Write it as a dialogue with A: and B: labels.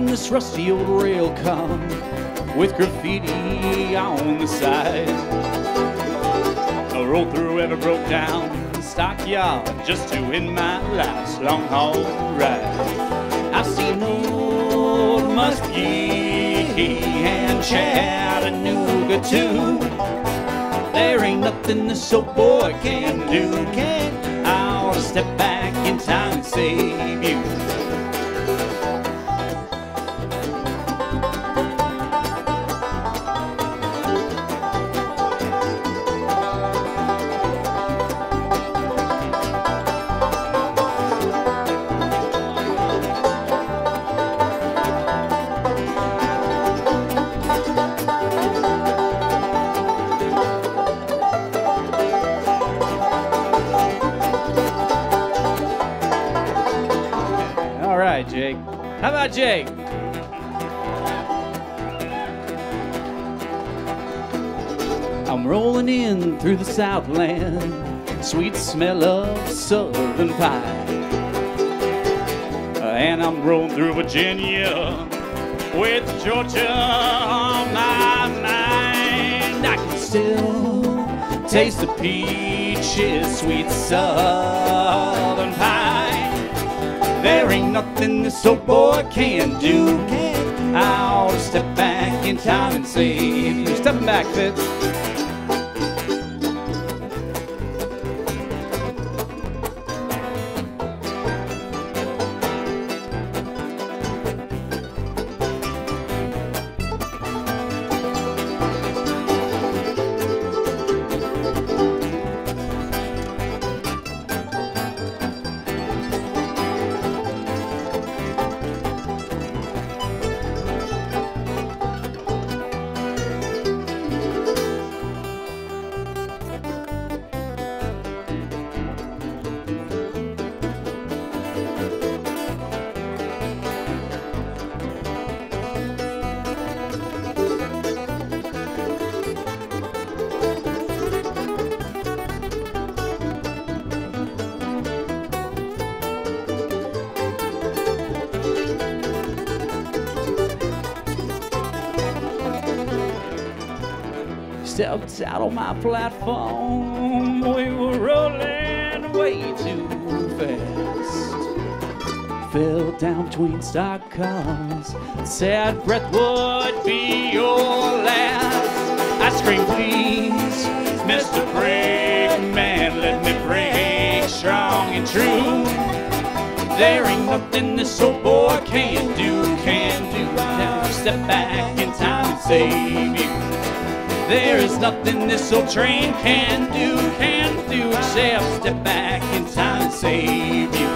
A: on this rusty old rail car with graffiti on the side. I rolled through every broke down stockyard just to end my last long haul ride. I've seen old Muskie and Chattanooga too. There ain't nothing this old boy can do. Can't I ought to step back in time and save you? Jake. How about Jake? I'm rolling in through the Southland, sweet smell of southern pie. And I'm rolling through Virginia with Georgia on my mind. I can still taste the peaches, sweet southern pie. There ain't nothing this old boy can do. I ought to step back in time and save you. Stepping back, Fitz. Stepped out on my platform. We were rolling way too fast. Fell down between stock cars. Sad breath would be your last. I screamed, please, Mr. Brakeman, let me brake strong and true. There ain't nothing this old boy can't do, can do. Now step back in time and save you. There is nothing this old train can do, can do, except step back in time and save you.